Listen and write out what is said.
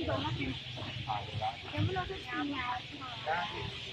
ที่โดนมากินยังไม่รู้จะกินไง